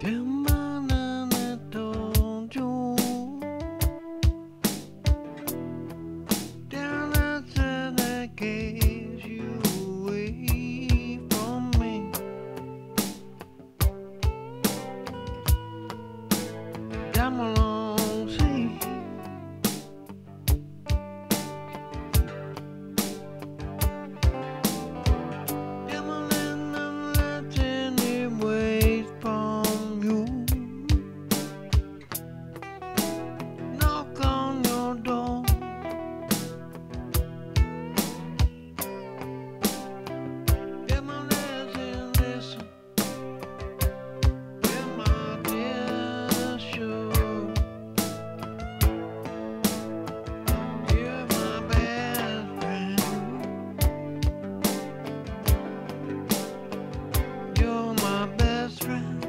Damn friend.